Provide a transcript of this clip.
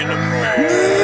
in the man.